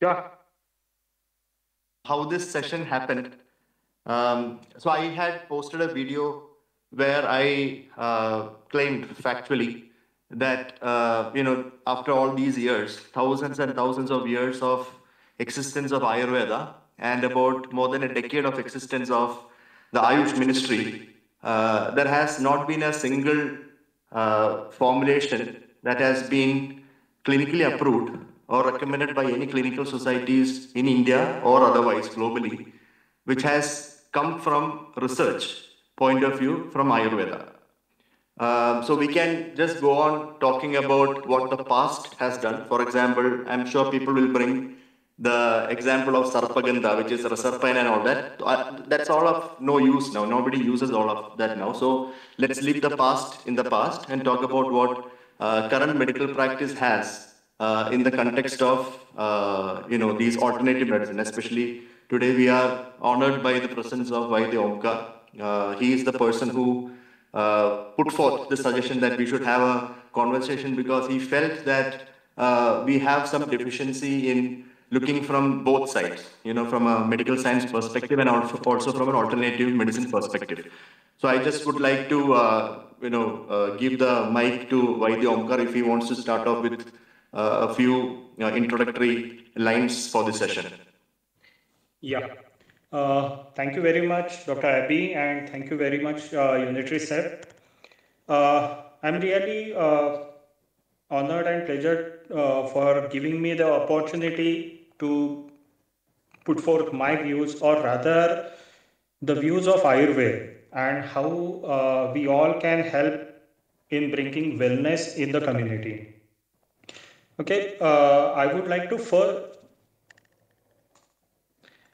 Yeah. How this session happened. Um, so I had posted a video where I uh, claimed factually that uh, you know after all these years, thousands and thousands of years of existence of Ayurveda and about more than a decade of existence of the Ayush ministry, uh, there has not been a single uh, formulation that has been clinically approved or recommended by any clinical societies in India or otherwise globally, which has come from research point of view from Ayurveda. Um, so we can just go on talking about what the past has done. For example, I'm sure people will bring the example of Sarpagandha, which is Reserpine and all that. Uh, that's all of no use now. Nobody uses all of that now. So let's leave the past in the past and talk about what uh, current medical practice has uh, in the context of uh, you know these alternative medicine. Especially today, we are honored by the presence of Vaidya Omkar. Uh, he is the person who uh, put forth the suggestion that we should have a conversation because he felt that we have some deficiency in looking from both sides, you know, from a medical science perspective and also from an alternative medicine perspective. So I just would like to, uh, you know, uh, give the mic to Vaidya Omkar if he wants to start off with uh, a few uh, introductory lines for this session. Yeah. Uh, thank you very much, Dr. Abby, and thank you very much, uh, Unitary SEP. I'm really honored and pleasured for giving me the opportunity to put forth my views, or rather, the views of Ayurveda and how uh, we all can help in bringing wellness in the community. Okay, uh, I would like to first.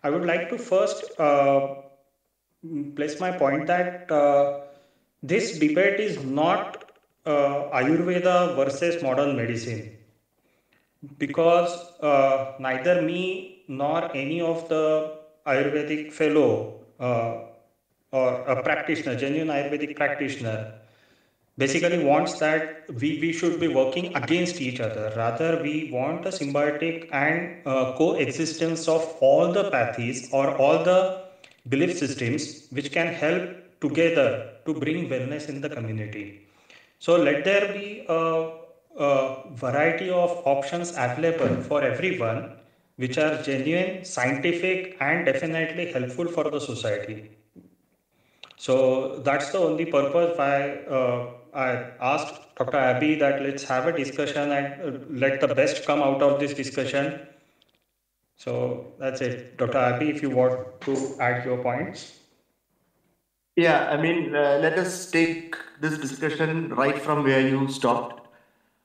I would like to first uh, place my point that uh, this debate is not uh, Ayurveda versus modern medicine because uh, neither me nor any of the Ayurvedic fellow uh, or a practitioner, genuine Ayurvedic practitioner, basically wants that we, we should be working against each other. Rather, we want a symbiotic and uh, coexistence of all the pathies or all the belief systems which can help together to bring wellness in the community. So let there be a a variety of options available for everyone which are genuine, scientific, and definitely helpful for the society. So that's the only purpose why uh, I asked Dr. Abby that let's have a discussion and uh, let the best come out of this discussion. So that's it. Dr. Abby, if you want to add your points. Yeah, I mean, uh, let us take this discussion right from where you stopped.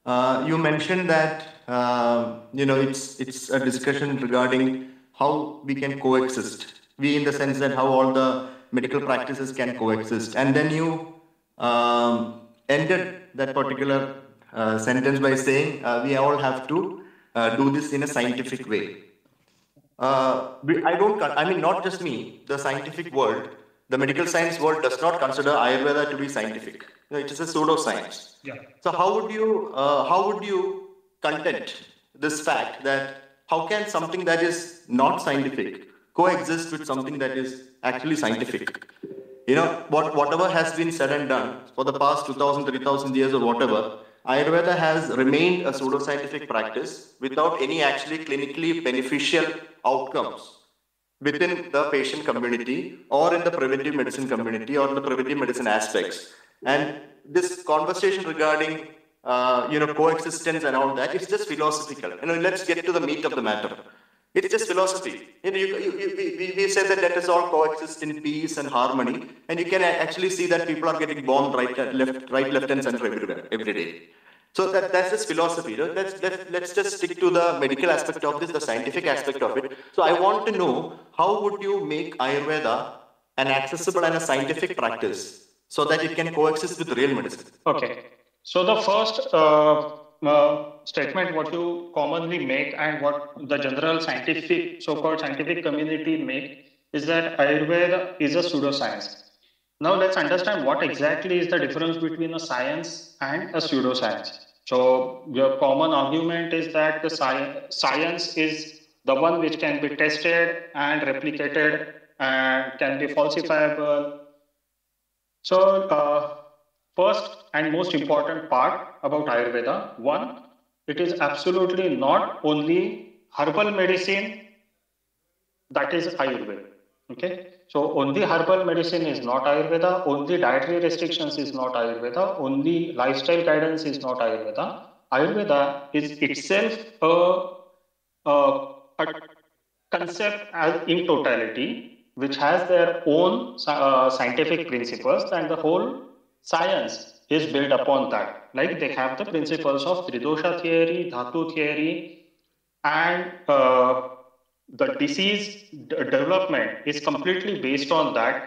Uh, you mentioned that uh, you know it's it's a discussion regarding how we can coexist. We, in the sense that how all the medical practices can coexist, and then you um, ended that particular uh, sentence by saying uh, we all have to uh, do this in a scientific way. Uh, I don't. I mean, not just me. The scientific world, the medical science world, does not consider Ayurveda to be scientific it is a pseudoscience. Yeah. So how would you uh, how would you content this fact that how can something that is not scientific coexist with something that is actually scientific? You know, what whatever has been said and done for the past 2,000, 3,000 years or whatever, Ayurveda has remained a pseudoscientific practice without any actually clinically beneficial outcomes within the patient community or in the preventive medicine community or in the preventive medicine aspects. And this conversation regarding uh, you know coexistence and all that, it's just philosophical. You know, let's get to the meat of the matter. It's just philosophy. You know, you, you, we, we said that let us all coexist in peace and harmony, and you can actually see that people are getting bombed right, left, right, left, and center everywhere every day. So that, that's just philosophy. Know? let's, let, let's just stick to the medical aspect of this, the scientific aspect of it. So I want to know how would you make Ayurveda an accessible and a scientific practice so that it can coexist with real medicine. Okay. So the first uh, uh, statement what you commonly make and what the general scientific, so-called scientific community make is that Ayurveda is a pseudoscience. Now let's understand what exactly is the difference between a science and a pseudoscience. So your common argument is that the sci- science is the one which can be tested and replicated and can be falsifiable. So, uh, first and most important part about Ayurveda one, it is absolutely not only herbal medicine that is Ayurveda. Okay, so only herbal medicine is not Ayurveda, only dietary restrictions is not Ayurveda, only lifestyle guidance is not Ayurveda. Ayurveda is itself a, a, a concept as in totality, which has their own uh, scientific principles, and the whole science is built upon that. Like they have the principles of Tridosha theory, Dhatu theory, and uh, the disease development is completely based on that.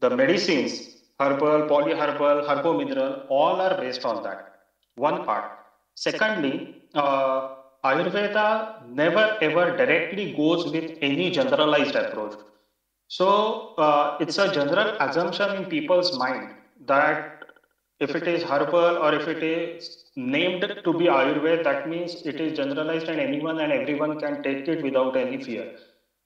The medicines, herbal, polyherbal, herbomineral, all are based on that. One part. Secondly, uh, Ayurveda never ever directly goes with any generalized approach. So uh, it's a general assumption in people's mind that if it is herbal or if it is named to be Ayurveda, that means it is generalized and anyone and everyone can take it without any fear.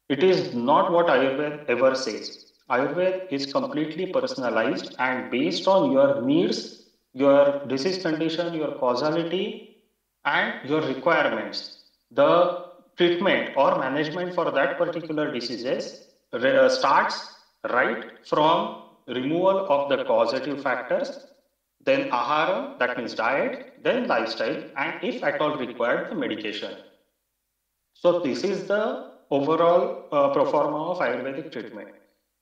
It is not what Ayurveda ever says. Ayurveda is completely personalized and based on your needs, your disease condition, your causality, and your requirements. The treatment or management for that particular diseases uh, starts right from removal of the causative factors then ahara, that means diet, then lifestyle, and if at all required, the medication. So this is the overall uh, of Ayurvedic treatment.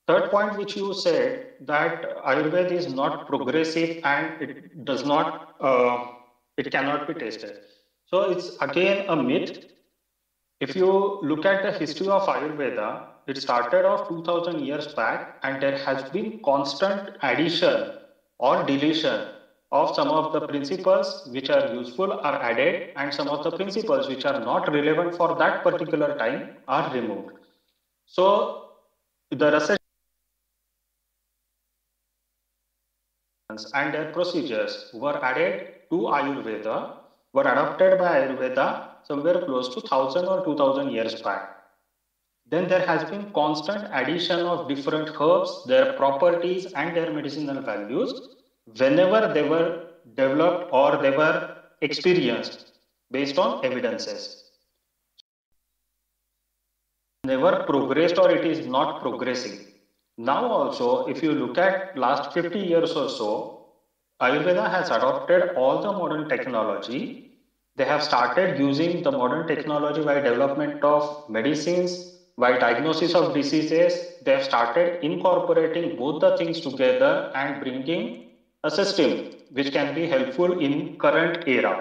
Third point, which you said that Ayurveda is not progressive and it does not, uh, it cannot be tested. So it's again a myth. If you look at the history of Ayurveda, it started off 2000 years back and there has been constant addition or deletion of some of the principles which are useful are added and some of the principles which are not relevant for that particular time are removed. So the research and their procedures were added to Ayurveda, were adopted by Ayurveda somewhere close to 1000 or 2000 years back. Then there has been constant addition of different herbs, their properties and their medicinal values whenever they were developed or they were experienced based on evidences. Never progressed or it is not progressing. Now also, if you look at last 50 years or so, Ayurveda has adopted all the modern technology. They have started using the modern technology by development of medicines, by diagnosis of diseases. They have started incorporating both the things together and bringing a system which can be helpful in current era.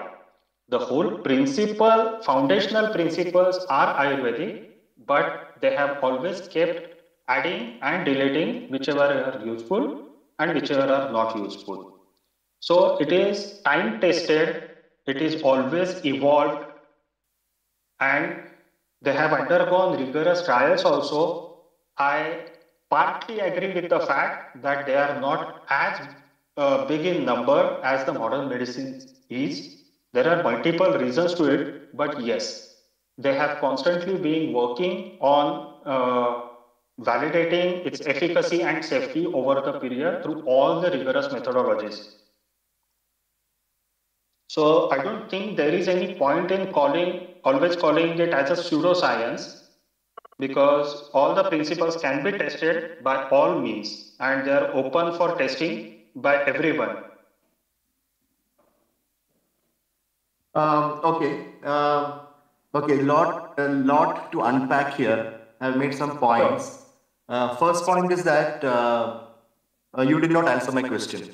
The whole principle, foundational principles are Ayurvedic, but they have always kept adding and deleting whichever are useful and whichever are not useful. So it is time tested, it is always evolved, and they have undergone rigorous trials also. I partly agree with the fact that they are not as uh, big in number as the modern medicine is. There are multiple reasons to it, but yes, they have constantly been working on uh, validating its efficacy and safety over the period through all the rigorous methodologies. So I don't think there is any point in calling, always calling it as a pseudoscience because all the principles can be tested by all means and they are open for testing by everyone? Um, okay. Uh, okay. Lot, a lot to unpack here. I've made some points. Uh, first point is that uh, uh you did not answer my question.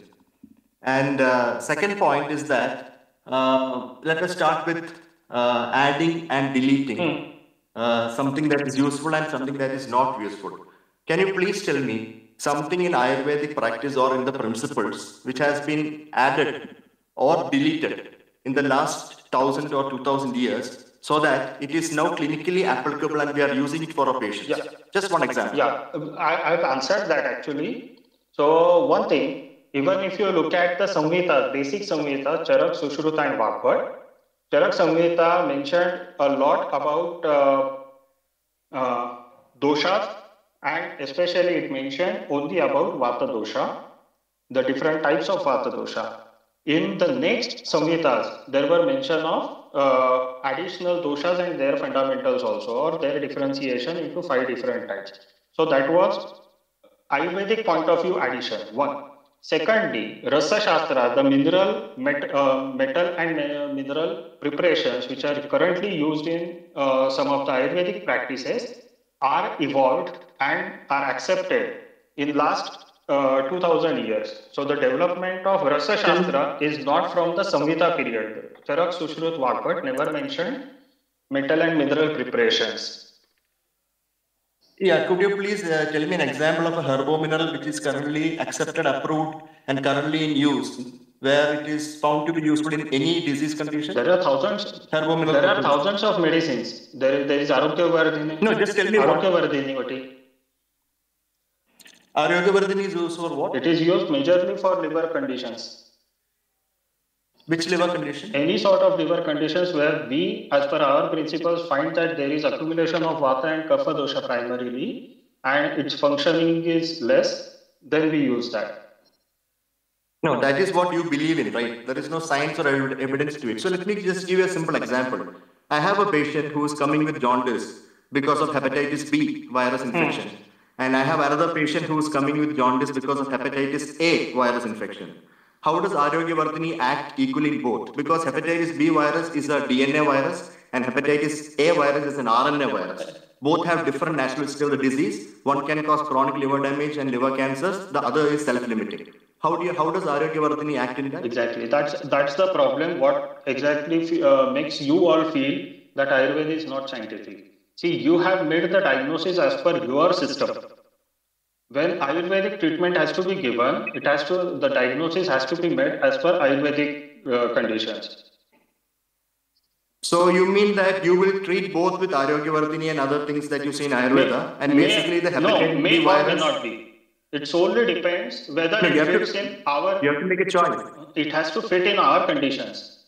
And uh, second point is that uh, let us start with adding and deleting hmm. something that is useful and something that is not useful. Can you please tell me something in Ayurvedic practice or in the principles which has been added or deleted in the last thousand or two thousand years so that it is now clinically applicable and we are using it for our patients. Yeah. Just one example. Yeah, I, have answered that actually. So one thing, even if you look at the Samhita, basic Samhita, Charak, Sushruta and Vagbhat, Charak Samhita mentioned a lot about uh, uh, doshas, and especially it mentioned only about Vata dosha, the different types of Vata dosha. In the next Samhitas, there were mention of uh, additional doshas and their fundamentals also, or their differentiation into five different types. So that was Ayurvedic point of view addition, one. Secondly, Rasa Shastra, the mineral, met, uh, metal and uh, mineral preparations which are currently used in uh, some of the Ayurvedic practices are evolved and are accepted in last uh, 2000 years. So the development of Rasa Shastra is not from the Samhita period. Charak Sushrut never mentioned metal and mineral preparations. Yeah, could you please uh, tell me an example of a herbo mineral which is currently accepted, approved, and currently in use, where it is found to be useful in any disease condition? There are thousands. Herbo mineral. There are thousands of medicines. There is there is Arogya Vardhini. No, just tell me Arogya Vardhini. What is? Arogyavardhini is used for what? It is used majorly for liver conditions. Which liver condition? Any sort of liver conditions where we, as per our principles, find that there is accumulation of Vata and Kapha dosha primarily, and its functioning is less, then we use that. No, that is what you believe in, right? There is no science or evidence to it. So let me just give you a simple example. I have a patient who is coming with jaundice because of hepatitis B virus infection. Hmm. And I have another patient who is coming with jaundice because of hepatitis A virus infection. How does Arogya Vardhini act equally in both? Because hepatitis B virus is a DNA virus and hepatitis A virus is an RNA virus. Both have different natural history of the disease. One can cause chronic liver damage and liver cancers. The other is self-limiting. How do you, how does Arogya Vardhini act in that? Exactly. That's that's the problem. What exactly uh, makes you all feel that Ayurveda is not scientific? See, you have made the diagnosis as per your system. When Ayurvedic treatment has to be given, it has to the diagnosis has to be made as per Ayurvedic uh, conditions. So you mean that you will treat both with Arogyavardhini and other things that you see in Ayurveda, and May- basically the no, may B or may not be. It solely depends whether No, it have to- fits in our. You have to make a choice. It has to fit in our conditions.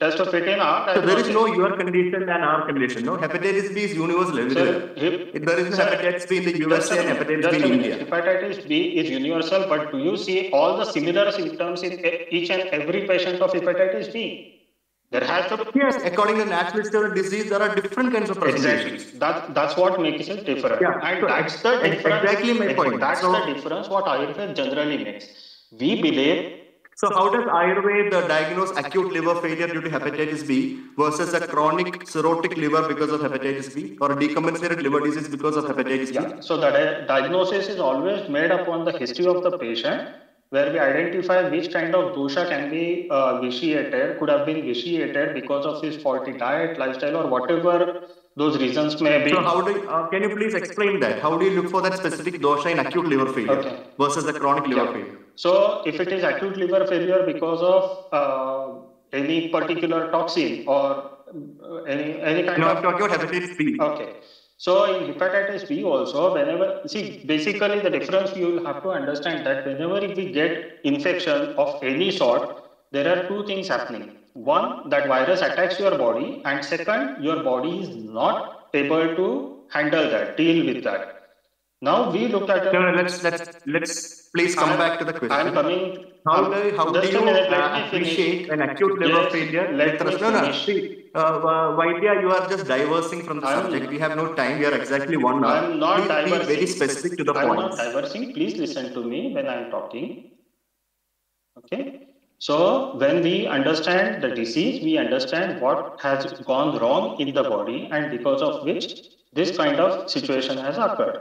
It has to fit in our. So there is no your condition and our condition. No, hepatitis B is universal everywhere. Sir, hip- There is no hepatitis B in the USA and hepatitis B in. India. Hepatitis B is universal, but do you see all the similar symptoms in each and every patient of hepatitis B? There has to be. Yes, according to natural history of disease, there are different kinds of presentations. Exactly. That, that's what makes it different. Yeah, And so that's the difference. exactly my point. That's So- the difference what Ayurveda generally makes. We believe So how does Ayurveda diagnose acute liver failure due to hepatitis B versus a chronic cirrhotic liver because of hepatitis B or a decompensated liver disease because of hepatitis B? Yeah, so the di- diagnosis is always made upon the history of the patient, where we identify which kind of dosha can be uh, vitiated, could have been vitiated because of his faulty diet, lifestyle, or whatever those reasons may be. So how do you, uh, can you please explain that? How do you look for that specific dosha in acute liver failure Okay. versus the chronic liver Yeah. failure? So if it is acute liver failure because of uh, any particular toxin or uh, any any kind No, of I'm talking about hepatitis B. Okay. So in hepatitis B also, whenever, see, basically the difference you will have to understand that whenever we get infection of any sort, there are two things happening. One, that virus attacks your body, and second, your body is not able to handle that, deal with that. Now we look at. No, no, let's let's let's please come I'm- back to the question. I'm coming. How do how do you minute, uh, appreciate an acute liver Yes, failure? let with me no, no. See, uh, uh, Vaidya, you are just diversing from the I'm- subject. We have no time. We are exactly one hour. I'm not Please be very specific to the I'm point. not diversing. Please listen to me when I'm talking. Okay. So when we understand the disease, we understand what has gone wrong in the body and because of which this kind of situation has occurred.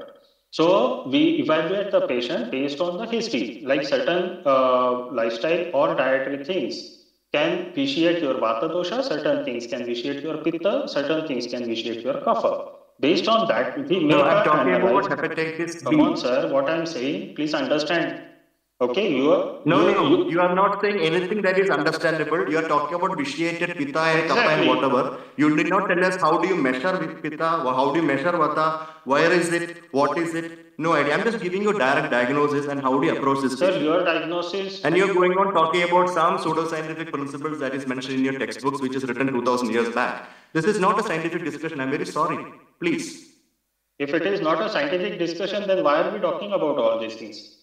So we evaluate the patient based on the history, like certain uh, lifestyle or dietary things can vitiate your vata dosha, certain things can vitiate your pitta, certain things can vitiate your kapha. Based on that, we make No, I'm a talking about hepatitis Come on, sir. What I'm saying, please understand. Okay, you are. No, you, no, you- no. You are not saying anything that is understandable. You are talking about vitiated pitta and kapha and whatever. You did not tell us how do you measure with pitta, how do you measure vata, where is it, what is it. No idea. I'm just giving you direct diagnosis and how do you approach this Sir, your diagnosis. And you're going on talking about some pseudoscientific principles that is mentioned in your textbooks, which is written 2000 years back. This is not a scientific discussion. I'm very sorry. Please. If it is not a scientific discussion, then why are we talking about all these things?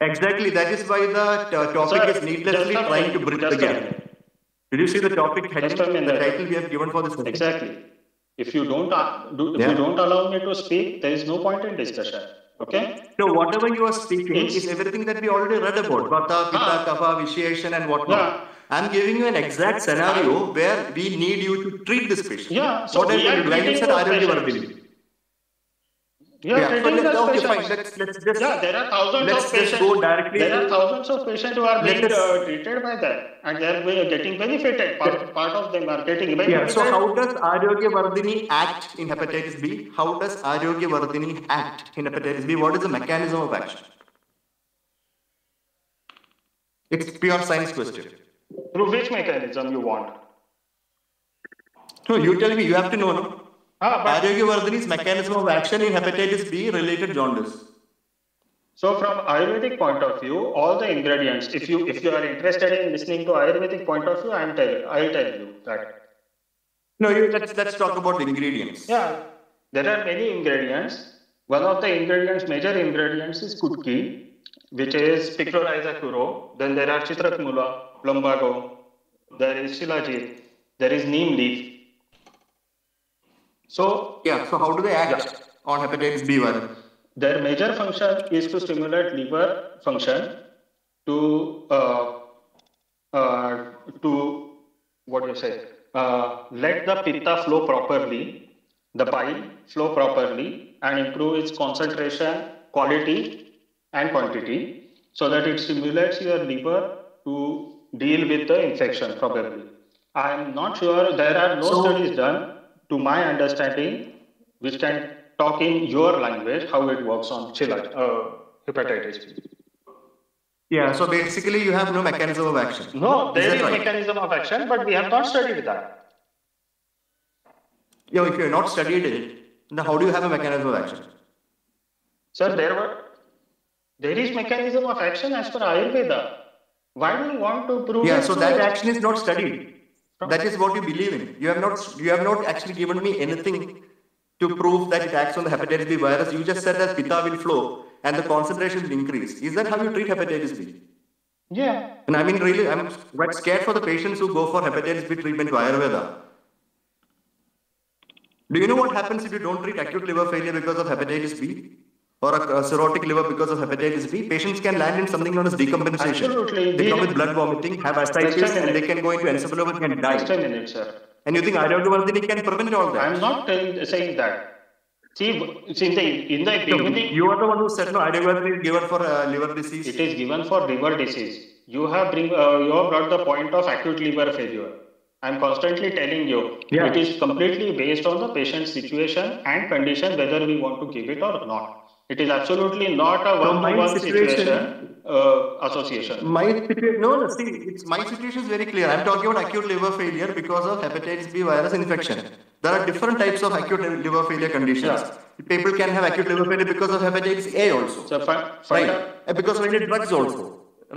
Exactly. That is why the uh, topic Sir, is needlessly trying to bridge the gap. Did you see the topic heading, the title we have given for this? Exactly. If you don't, uh, do, if Yeah. you don't allow me to speak, there is no point in discussion. Okay? So whatever you are speaking It's- is everything that we already read about. Vata, Ah. Kapha, Visheshan and whatnot. Yeah. I'm giving you an exact scenario where we need you to treat this patient. Yeah, so what we are told you, like you treating said, those Arogya patients. Vardhini. You are Yeah, treating but let- those okay, fine. patients. Let's let's just Yeah, there are thousands let's of patients. go directly There are thousands of patients who are being uh, treated by that, and they are getting benefited. Part, part of them are getting Yeah, benefited. so how does Arogya Vardhini act in hepatitis B? How does Arogya Vardhini act in hepatitis B? What is the mechanism of action? It's pure science question. Through which mechanism you want? No, you tell me, you have to know, no? Ah, but, mechanism of action in hepatitis B related jaundice. so from Ayurvedic point of view, all the ingredients, if you if you are interested in listening to Ayurvedic point of view, I'm tell I'll tell you that. No, you, let's, let's talk about the ingredients. Yeah, there are many ingredients. One of the ingredients, major ingredients is kutki, which is Picrorhiza kurroa. Then there are Chitrakmula, plumbago. There is Shilajit. There is neem leaf. So Yeah, so how do they act on hepatitis B virus? their major function is to stimulate liver function to uh, uh, to what do you say? Uh, let the pitta flow properly the bile flow properly and improve its concentration quality and quantity so that it stimulates your liver to deal with the infection probably. I am not sure. There are no So- studies done to my understanding which can talk in your language how it works on chila, uh, hepatitis B. Yeah, so basically you have no mechanism of action. No, there that is right? mechanism of action, but we have not studied that. Yeah, if you have not studied it, then how do you have a mechanism of action? Sir, there were there is mechanism of action as per Ayurveda. Why do you want to prove Yeah, so that action is not studied. That is what you believe in. You have not you have not actually given me anything to prove that it acts on the hepatitis B virus. You just said that pitta will flow and the concentration will increase. Is that how you treat hepatitis B? Yeah. And I mean, really, I'm quite scared for the patients who go for hepatitis B treatment via Ayurveda. Do you know what happens if you don't treat acute liver failure because of hepatitis B? Or a, a cirrhotic liver because of hepatitis B? Patients can land in something known as decompensation. Absolutely. They come with blood vomiting, have ascites, and they can go into encephalopathy and Just a die. minute, sir. And you think Ayurveda can prevent all that? I'm not telling, saying that. See, see in the, in the beginning, you are the one who said no, Ayurveda is given for uh, liver disease. it is given for liver disease. You have bring, uh, you have brought the point of acute liver failure. I'm constantly telling you, Yeah. it is completely based on the patient's situation and condition whether we want to give it or not. It is absolutely not a one-to-one situation- situation uh, association. My situation, no, no, see, it's, my situation is very clear. I'm talking about acute liver failure because of hepatitis B virus infection. There are different types of acute liver failure conditions. People can have acute liver failure because of hepatitis A also. So, fi- Right. because of any drugs also.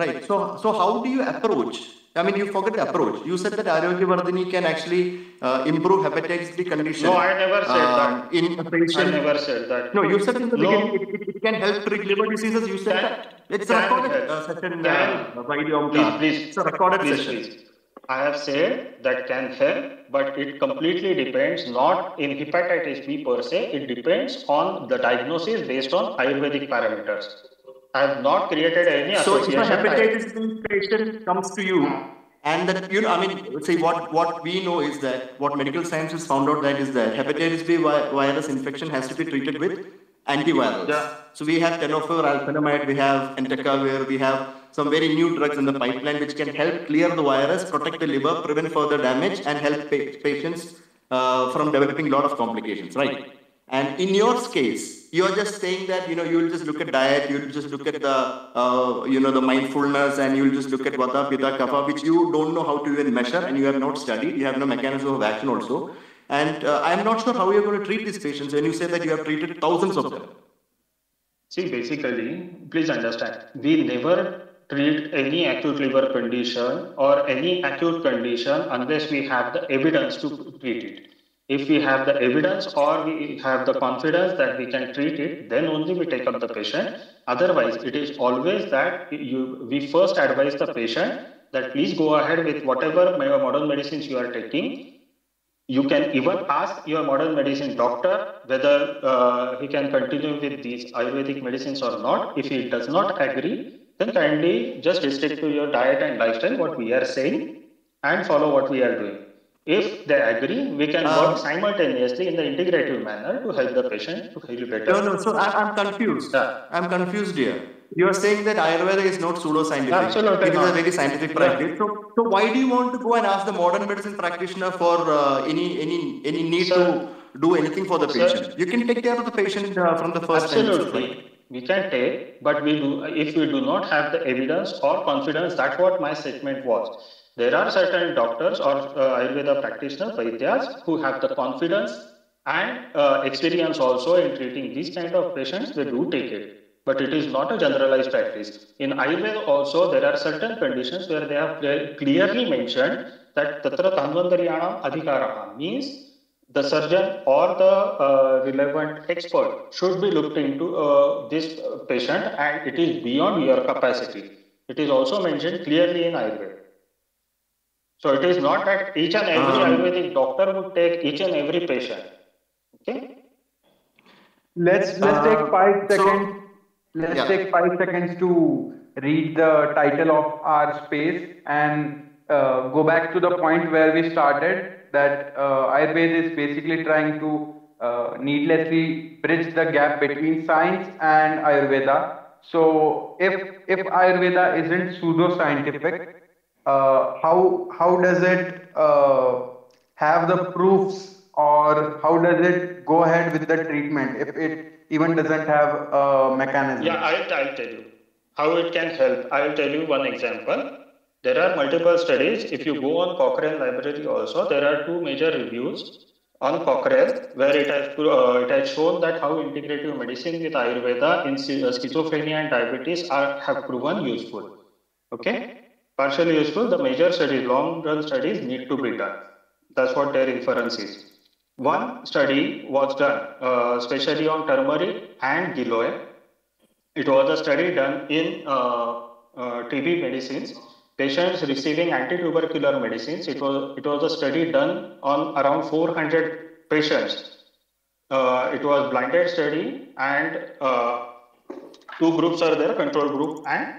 Right. So, so how do you approach? I mean, you forget the approach. You said that Arogya Vardhini can actually uh, improve hepatitis B condition. No, I never said uh, that. In a I patient. never said that. No, you said in the No. beginning it, it, it can help treat liver diseases. You said Can- that. It's a recorded uh, session Can- uh, by the. Please, please. It's a recorded Please, session. please. I have said that can help, but it completely depends not in hepatitis B per se. It depends on the diagnosis based on Ayurvedic parameters. I have not created any So if a hepatitis B patient comes to you and that you know, I mean, see what what we know is that what medical science has found out that is that hepatitis B vi- virus infection has to be treated with antivirals. Yeah. So we have tenofovir, alafenamide, we have entecavir, we have some very new drugs in the pipeline which can help clear the virus, protect the liver, prevent further damage, and help pa- patients uh, from developing a lot of complications, right? And in your case, you're just saying that you know you'll just look at diet, you'll just look at the uh, you know the mindfulness, and you'll just look at vata, pitta, kapha, which you don't know how to even measure, and you have not studied. You have no mechanism of action also. And uh, I'm not sure how you're going to treat these patients when you say that you have treated thousands of them. See, basically, please understand, we never treat any acute liver condition or any acute condition unless we have the evidence to treat it. If we have the evidence or we have the confidence that we can treat it, then only we take up the patient. Otherwise, it is always that you we first advise the patient that please go ahead with whatever modern medicines you are taking. You can even ask your modern medicine doctor whether uh, he can continue with these Ayurvedic medicines or not. If he does not agree, then kindly just stick to your diet and lifestyle, what we are saying, and follow what we are doing. If they agree, we can work um, simultaneously in the integrative manner to help the patient to heal better. No, no. So I, am confused. Yeah. I'm confused here. You are saying that Ayurveda is not pseudo-scientific. Absolutely It not. is a very scientific practice. Yeah. So, so why do you want to go and ask the modern medicine practitioner for uh, any any any need to do anything for the patient? Sir, you can take care of the patient uh, from the first Absolutely. Time, we can take, but we do if we do not have the evidence or confidence. That's what my statement was there are certain doctors or uh, Ayurveda practitioners, Vaidyas, who have the confidence and uh, experience also in treating these kind of patients, they do take it. But it is not a generalized practice. In Ayurveda also, there are certain conditions where they have clearly mentioned that Tatra Dhanvantariyanam Adhikaraha means the surgeon or the uh, relevant expert should be looked into uh, this patient and it is beyond your capacity. It is also mentioned clearly in Ayurveda. So it is not that each and every um, Ayurvedic doctor would take each and every patient. Okay. Let's let's uh, take five seconds. So, let's yeah. take five seconds to read the title of our space and uh, go back to the point where we started. That uh, Ayurveda is basically trying to uh, needlessly bridge the gap between science and Ayurveda. So if if Ayurveda isn't pseudo scientific, uh, how how does it uh, have the proofs or how does it go ahead with the treatment if it even doesn't have a mechanism? Yeah, I'll, I'll tell you how it can help. I'll tell you one example. There are multiple studies. If you go on Cochrane Library also, there are two major reviews on Cochrane where it has, uh, it has shown that how integrative medicine with Ayurveda in schizophrenia and diabetes are, have proven useful. Okay partially useful, the major studies, long run studies need to be done. That's what their inference is. One study was done, uh, especially on turmeric and giloy. It was a study done in uh, uh, TB medicines. Patients receiving anti-tubercular medicines. It was it was a study done on around 400 patients. Uh, it was blinded study, and uh, two groups are there: control group and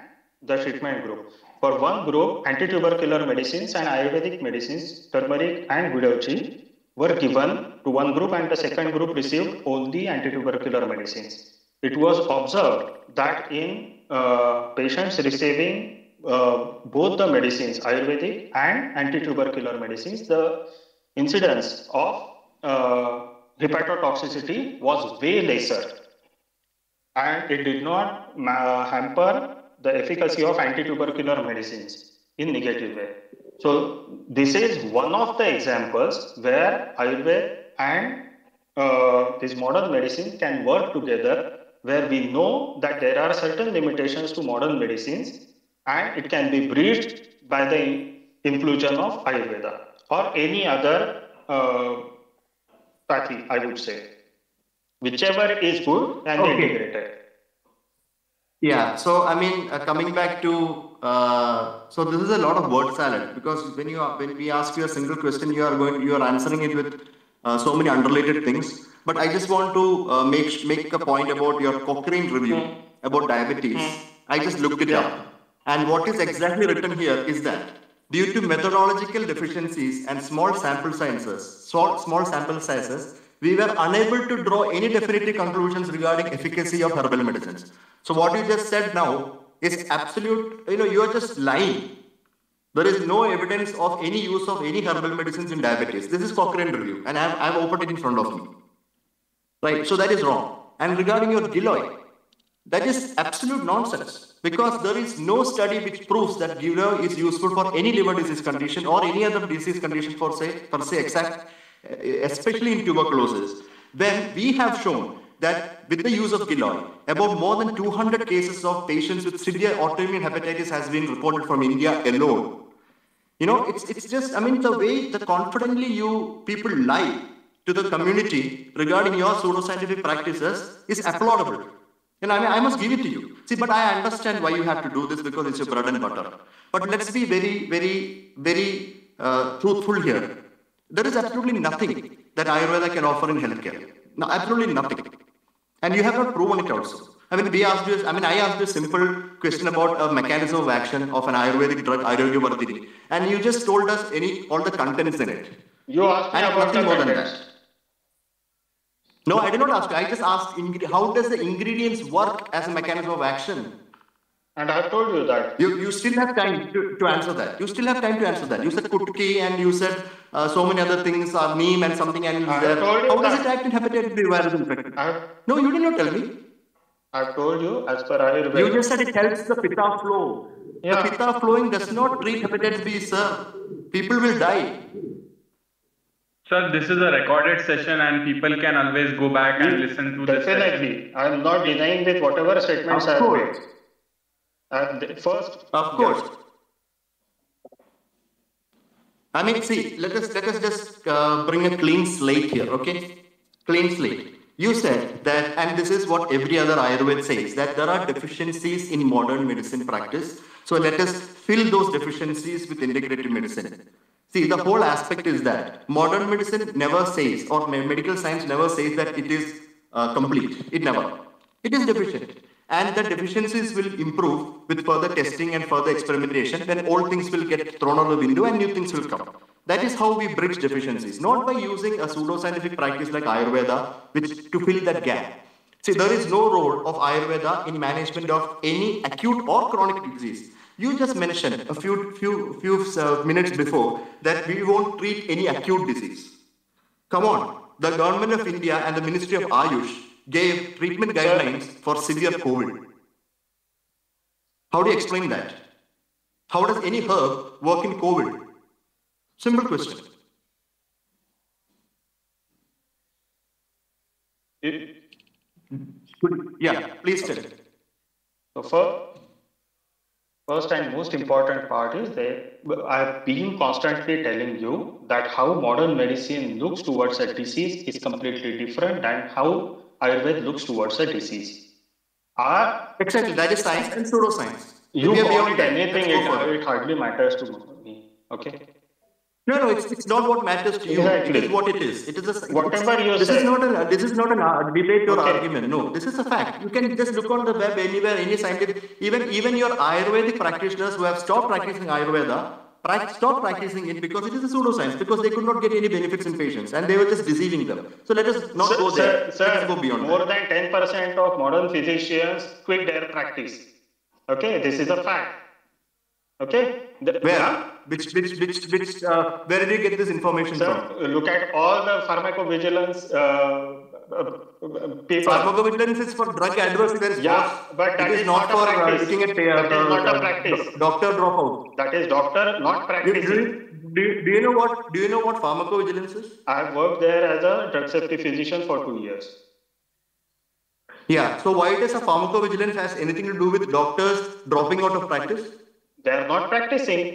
the treatment group. For one group, anti-tubercular medicines and Ayurvedic medicines, turmeric and guduchi, were given to one group and the second group received only anti-tubercular medicines. It was observed that in uh, patients receiving uh, both the medicines, Ayurvedic and anti-tubercular medicines, the incidence of uh, hepatotoxicity was way lesser and it did not uh, hamper the efficacy of anti-tubercular medicines in negative way. So this is one of the examples where Ayurveda and uh, this modern medicine can work together where we know that there are certain limitations to modern medicines and it can be bridged by the inclusion of Ayurveda or any other uh, pathy, I would say. Whichever is good and okay. integrated. Yeah. So I mean, uh, coming back to uh, so this is a lot of word salad because when you are, when we ask you a single question, you are going you are answering it with uh, so many unrelated things. But I just want to uh, make make a point about your Cochrane review mm. about diabetes. Mm. I just looked it up, and what is exactly written here is that due to methodological deficiencies and small sample sizes, small, small sample sizes, we were unable to draw any definitive conclusions regarding efficacy of herbal medicines. So what you just said now is absolute, you know, you are just lying. There is no evidence of any use of any herbal medicines in diabetes. This is Cochrane review and I've, opened it in front of me. Right, so that is wrong. And regarding your Giloy, that is absolute nonsense because there is no study which proves that Giloy is useful for any liver disease condition or any other disease condition for say, per se, exact, especially in tuberculosis. Then we have shown that with the use of Giloy, about more than 200 cases of patients with severe autoimmune hepatitis has been reported from India alone. You know, it's, it's just, I mean, the way that confidently you people lie to the community regarding your pseudoscientific practices is applaudable. And I mean, I must give it to you. See, but I understand why you have to do this because it's your bread and butter. But let's be very, very, very uh, truthful here. There is absolutely nothing that Ayurveda can offer in healthcare. No, absolutely nothing. And you have not proven it also. I mean, we asked you, I mean, I asked you a simple question about a mechanism of action of an Ayurvedic drug, Ayurveda and you just told us any all the contents in it. You asked me and about nothing more than that. No, I did not ask. I just asked how does the ingredients work as a mechanism of action? And I have told you that. You, you still have time to, to answer that. You still have time to answer that. You said kutki and you said uh, so many other things are neem and something and I there. told you How does it act in hepatitis B virus infection? No, you did not tell me. I have told you as per Ayurveda. You just said it helps the pitta flow. Yeah. The pitta flowing does not treat hepatitis B, sir. People will die. Sir, this is a recorded session and people can always go back and listen to this. Definitely. I am not denying with whatever statements Of I have course. made. And first, Of course. I mean, see, let us let us just uh, bring a clean slate here, okay? Clean slate. You said that, and this is what every other Ayurveda says, that there are deficiencies in modern medicine practice. So let us fill those deficiencies with integrative medicine. See, the whole aspect is that modern medicine never says, or medical science never says that it is uh, complete. It never. It is deficient. And the deficiencies will improve with further testing and further experimentation. Then old things will get thrown out the window and new things will come. That is how we bridge deficiencies, not by using a pseudoscientific practice like Ayurveda, which to fill that gap. See, there is no role of Ayurveda in management of any acute or chronic disease. You just mentioned a few few few uh, minutes before that we won't treat any acute disease. Come on, the government of India and the Ministry of Ayush gave treatment guidelines for severe COVID. How do you explain that? How does any herb work in COVID? Simple question. it, Yeah, please tell. So first, first and most important part is that I've been constantly telling you that how modern medicine looks towards a disease is completely different than how Ayurveda looks towards a disease. Are Exactly, that is science and pseudoscience. you We are call beyond it anything, Let's go further. it, it hardly matters to me. Okay. No, no, it's, it's not what matters to you. Exactly. It is what it is. It is a, Whatever it's- you this say. is not an this is not an uh, debate or Okay. argument. No, this is a fact. You can just look on the web anywhere, any scientific, even even your Ayurvedic practitioners who have stopped practicing Ayurveda, stopped practicing it because it is a pseudoscience because they could not get any benefits in patients and they were just deceiving them. So let us not Sir- go there. Sir, Let's sir, go beyond more that. than 10% of modern physicians quit their practice. Okay, this is a fact. Okay? The- Where? Yeah? Which which which which uh, where did you get this information from? Look at all the pharmacovigilance uh, uh, uh. Pharmacovigilance is for drug adverse events. Yeah, but that it is, is not, not for uh, practice. looking at uh, That is not a uh, practice. doctor dropout. That is doctor, not Do, do, do, you- do you know what do you know what pharmacovigilance is? I've worked there as a drug safety physician for two years. Yeah. So why does a pharmacovigilance has anything to do with doctors dropping out of practice? They are not practicing.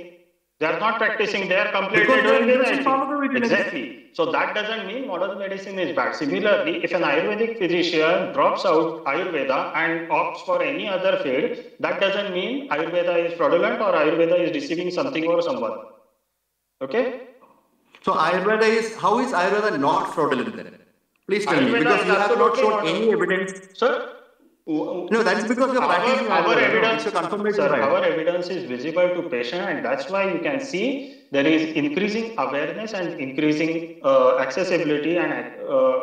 They are not practicing. They are completely Because they are doing it. Exactly. So that doesn't mean modern medicine is bad. Similarly, if an Ayurvedic physician drops out Ayurveda and opts for any other field, that doesn't mean Ayurveda is fraudulent or Ayurveda is deceiving something or someone. Okay? So Ayurveda is how is Ayurveda not fraudulent then? Please tell me because you have not shown any evidence. Sir, No, that's because you're our, practicing our evidence, It's confirmation, sir, our evidence is visible to patient and that's why you can see there is increasing awareness and increasing uh, accessibility and uh,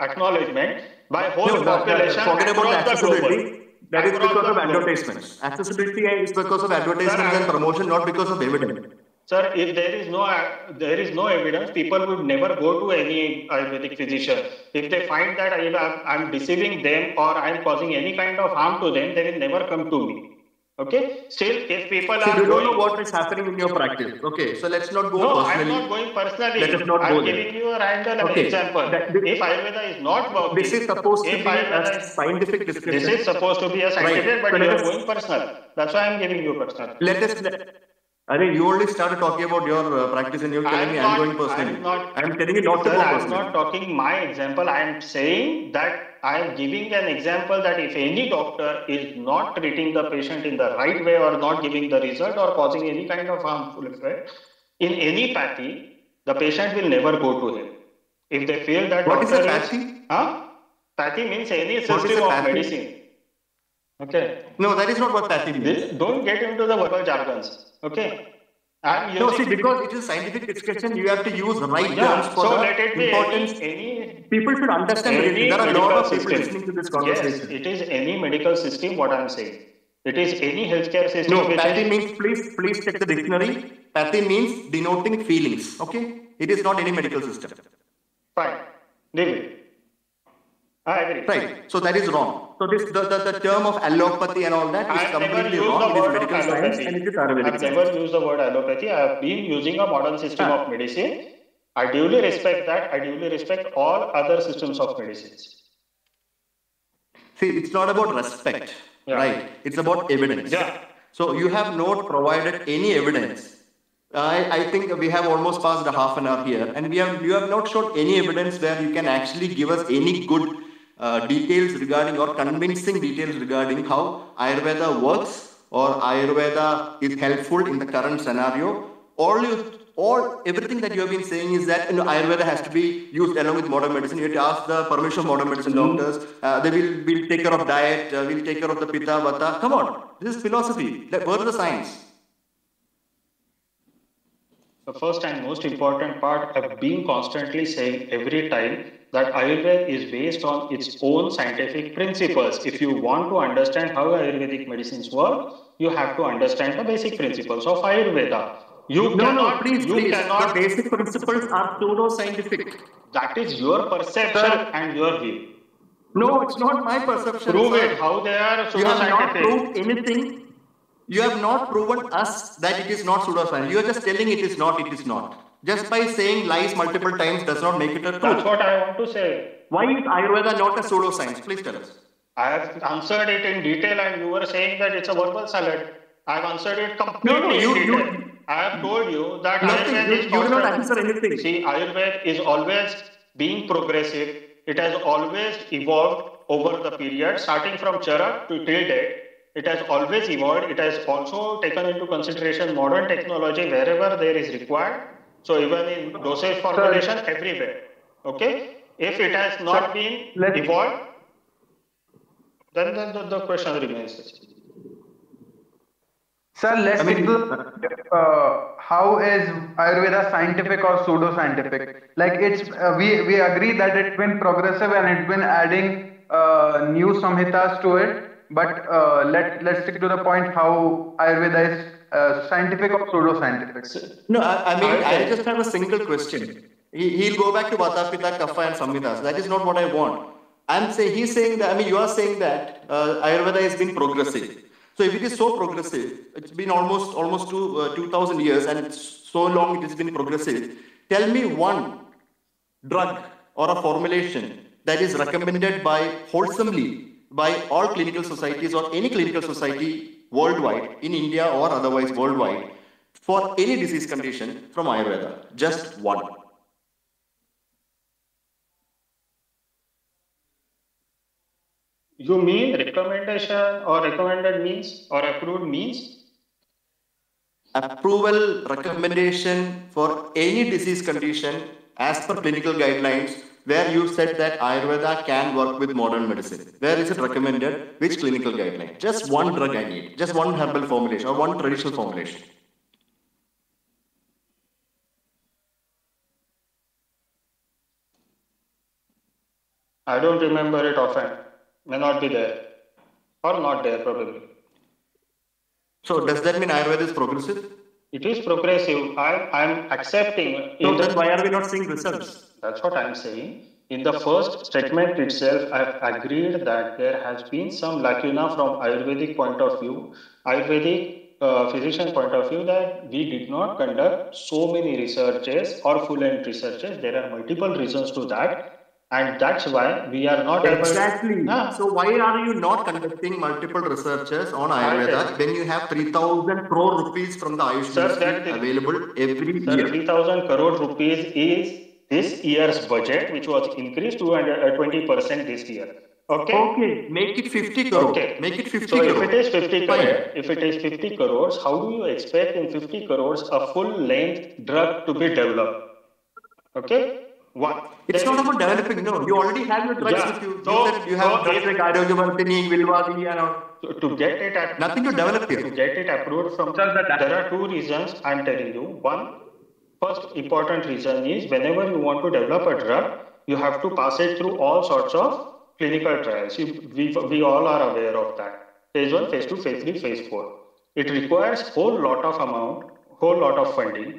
acknowledgement by whole No, population forget about the across the global. accessibility. That is because of advertisements. Accessibility is because of advertisements and promotion, not because of evidence. Sir, if there is no there is no evidence, people would never go to any Ayurvedic physician. If they find that I am deceiving them or I'm causing any kind of harm to them, they will never come to me. Okay. Still, if people So are you don't know what is happening in your practice. Okay, so let's not go no, I'm not going personally. Let us not I'm go there. giving you a random Okay. example. That- this- if Ayurveda is not working, This is supposed to be Ayurveda a scientific this discussion. is supposed to be a scientific, Right. but So you are going personal. That's why I'm giving you personal. Let us let, I think you only started talking about your uh, practice and you're telling I'm me not- I'm going personally. I'm not- I'm telling you not to Sir, go I'm personally. not talking my example. I am saying that I am giving an example that if any doctor is not treating the patient in the right way or not giving the result or causing any kind of harmful effect in any pathy, the patient will never go to him. If they feel that What is a pathy? Huh? Pathy means any What is system of pathy? medicine. Okay. No, that is not what pathy means. This- Don't get into the verbal jargons. Okay. I'm No, see, because it is scientific discussion, you have to use the right terms for So the let it be importance. any, any People should understand any everything. There are a lot medical of people system. listening to this conversation. Yes, it is any medical system, what I'm saying. It is any healthcare system. No, which pathy is- means, please, please check the dictionary. Pathy means denoting feelings, okay? It is not any medical system. Fine, leave it. I agree. Right, so that is wrong. So this, the, the, the term of allopathy and all that is completely wrong. It is medical science and it is Ayurvedic I've never used the word allopathy. I have been using a modern system Ah. of medicine. I duly respect that. I duly respect all other systems of medicines. See, it's not about respect, Yeah. right? It's about evidence. Yeah. So you have not provided any evidence. I, I think we have almost passed a half an hour here, and we have you have not shown any evidence where you can actually give us any good uh, details regarding or convincing details regarding how Ayurveda works or Ayurveda is helpful in the current scenario. All you all everything that you have been saying is that you know, Ayurveda has to be used along with modern medicine. You have to ask the permission of modern medicine doctors. Uh, they will will take care of diet. Uh, will take care of the pitta vata. Come on, this is philosophy. Like, Where is the science? The first and most important part of being constantly saying every time that Ayurveda is based on its own scientific principles. If you want to understand how Ayurvedic medicines work, you have to understand the basic principles of Ayurveda. You No, cannot, no, please, you please. cannot, The basic principles are pseudo-scientific. that is your perception Sir. and your view. No, it's not my perception. Prove sir. it, how they are pseudo-scientific. You have not proved anything. You have not proven us that it is not pseudoscience. You are just telling it is not, it is not. Just by saying lies multiple times does not make it a truth. That's what I want to say. Why is Ayurveda not a pseudoscience? Please tell us. I have answered it in detail and you were saying that it's a verbal salad. I have answered it completely No, no, you- in you- detail. I have told you that Nothing. Ayurveda You, is you do not answer anything. See, Ayurveda is always being progressive. It has always evolved over the period, starting from Charak to till date. It has always evolved. It has also taken into consideration modern technology wherever there is required. So even in dosage formulation, everywhere. Okay. If it has not Sir, been evolved, then the, the, the question remains. Sir, let's I mean, stick uh, how is Ayurveda scientific or pseudo-scientific? Like it's uh, we we agree that it's been progressive and it's been adding uh, new samhitas to it. But uh, let let's stick to the point how Ayurveda is uh, scientific or pseudo-scientific. No, I, I mean, I just have a single question. He, he'll go back to Vata, Pitta, Kapha, and Samhitas. That is not what I want. I'm saying, he's saying that, I mean, you are saying that uh, Ayurveda has been progressive. So if it is so progressive, it's been almost almost two, uh, 2000 years and it's so long it has been progressive. Tell me one drug or a formulation that is recommended by wholesomely by all clinical societies or any clinical society worldwide in India or otherwise worldwide for any disease condition from Ayurveda. Just one. You mean recommendation or recommended means or approved means? Approval recommendation for any disease condition as per clinical guidelines where you said that Ayurveda can work with modern medicine. Where is it recommended? Which clinical guideline? Just one drug I need. Just one herbal formulation or one traditional formulation. I don't remember it often. May not be there. Or not there, probably. So does that mean Ayurveda is progressive? It is progressive. I, I'm accepting. So then why are we not seeing results? That's what I'm saying. In the first statement itself, I've agreed that there has been some lacuna from Ayurvedic point of view, Ayurvedic uh, physician point of view, that we did not conduct so many researches or full-length researches. There are multiple reasons to that. And that's why we are not exactly. Exactly. So why are you not conducting multiple researches on Ayurveda when you have 3,000 crore rupees from the Ayush Sir, Ministry that- available every Sir, year? 3,000 crore rupees is this year's budget, which was increased to uh, 20% this year. Okay. Okay, make it 50 crore. Okay. Make it 50 So if it is 50 Fine. crore, if it is 50 crores, how do you expect in 50 crores a full length drug to be developed? Okay. One. It's Then- not about developing, no. You already have your drugs Yeah. with you. So- you said you have so drugs if- like Arogyavardhini, Vilwadi, and all. to, to get it at, Nothing to develop to get it approved from Sir, the- there are two reasons i'm telling you one first important reason is whenever you want to develop a drug you have to pass it through all sorts of clinical trials you, we, we all are aware of that phase 1 phase 2 phase 3 phase 4 it requires whole lot of amount whole lot of funding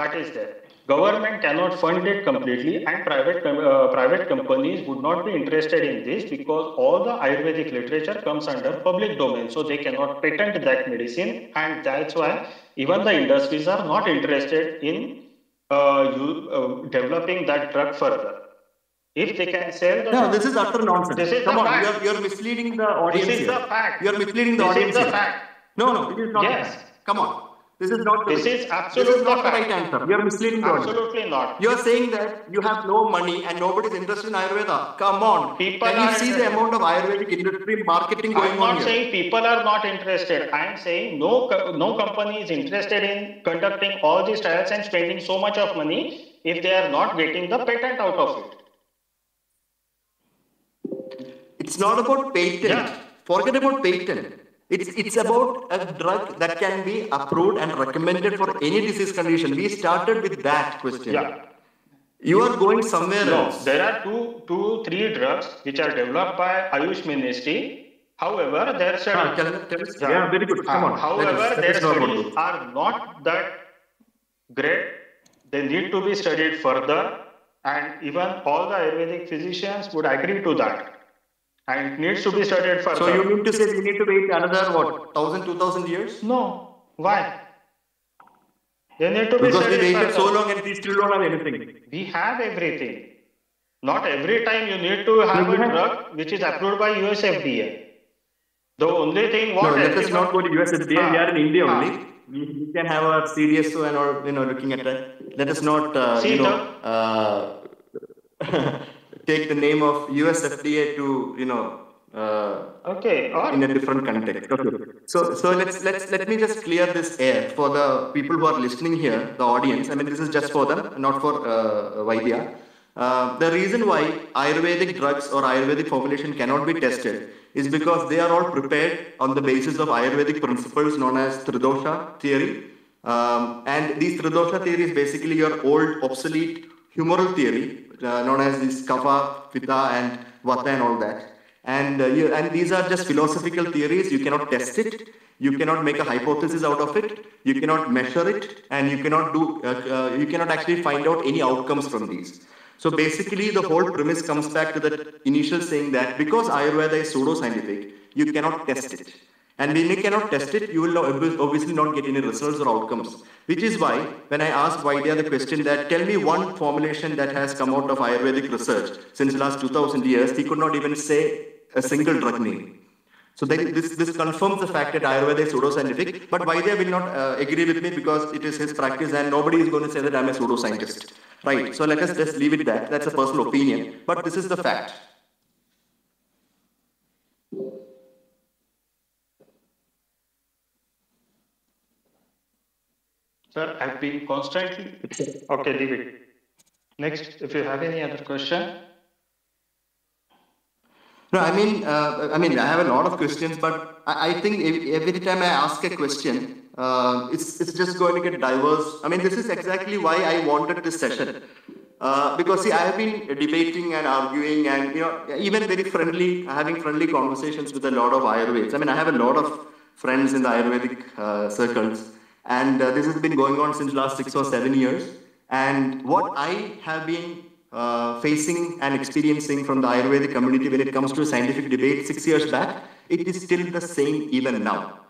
that is there government cannot fund it completely and private uh, private companies would not be interested in this because all the ayurvedic literature comes under public domain so they cannot patent that medicine and that's why even the industries are not interested in uh, you, uh, developing that drug further if they can sell the No, this is utter nonsense. This is Come on, fact. you're, you're misleading the audience This is here. the fact. You're misleading the This is audience the here. fact. No, no, it is not. Yes. the. Come on. This is not. the This is This absolutely is not the fact. right answer. You're misleading the audience. absolutely not You're saying that you have no money and nobody's interested in Ayurveda. Come on. People Can you are see the amount of Ayurvedic industry marketing going on I'm on not here? saying people are not interested. I'm saying no, no company is interested in conducting all these trials and spending so much of money if they are not getting the patent out of it. It's not about patent. Yeah. Forget about patent. It's, it's about a drug that can be approved and recommended for any disease condition. We started with that question. Yeah. You are going somewhere No, else. there are two, two, three drugs which are developed by Ayush Ministry. However, their Ah, studies, tell, tell us. Yeah, very good. Come Uh, on. Let us- However, let their us studies are not that great. They need to be studied further, and even all the Ayurvedic physicians would agree to that. And it needs to be studied further. So you mean to say we need to wait another what, thousand, two thousand years? No. Why? They need to be Because we studied waited so long and we still don't have anything. We have everything. Not every time you need to have we a have- drug which is approved by US FDA. The only thing what No, let us not go to US FDA. We are in India Ah. only. We, we can have our CDSO and all, you know, looking at that. Let us not, uh, See you know, uh, take the name of US FDA to, you know, uh, Okay. In a different context. Okay. So, so let's let's let me just clear this air for the people who are listening here, the audience. I mean, this is just for them, not for uh, Vaidya. Uh, the reason why Ayurvedic drugs or Ayurvedic formulation cannot be tested is because they are all prepared on the basis of Ayurvedic principles known as Tridosha theory. Um, and these Tridosha theory is basically your old obsolete humoral theory known as this Kapha, Pitta, and Vata, and all that. And, uh, you, and these are just philosophical theories. You cannot test it. You cannot make a hypothesis out of it. You cannot measure it, and you cannot do. Uh, uh, you cannot actually find out any outcomes from these. So basically, the whole premise comes back to that initial saying that because Ayurveda is pseudoscientific, you cannot test it. And when you cannot test it, you will obviously not get any results or outcomes. Which is why, when I asked Vaidya the question that tell me one formulation that has come out of Ayurvedic research since the last 2000 years, he could not even say a single drug name. So this, this confirms the fact that Ayurveda is pseudoscientific, but Vaidya will not uh, agree with me because it is his practice and nobody is going to say that I'm a pseudoscientist. Right, so let us just leave it that. That's a personal opinion, but this is the fact. Sir, I've been constantly. Okay, leave it. Next, if you have any other question. No, I mean, uh, I mean, I have a lot of questions, but I, I think every time I ask a question, uh, it's it's just going to get diverse. I mean, this is exactly why I wanted this session. Uh, because see, I have been debating and arguing, and you know, even very friendly, having friendly conversations with a lot of Ayurvedics. I mean, I have a lot of friends in the Ayurvedic uh, circles, and uh, this has been going on since last six or seven years. And what I have been uh, facing and experiencing from the Ayurvedic community when it comes to scientific debate six years back, it is still the same even now.